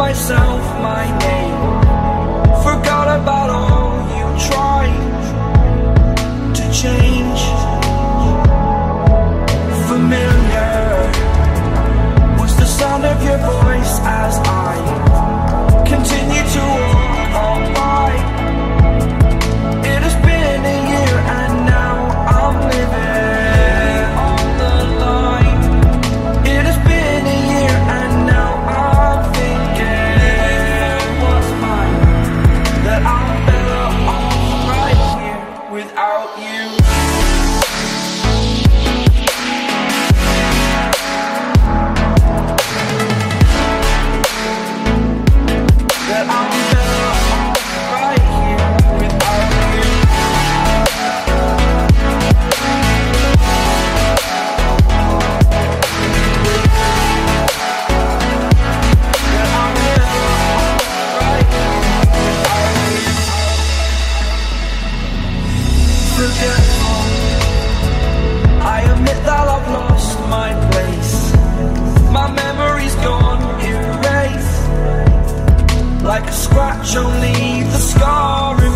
myself my name. scar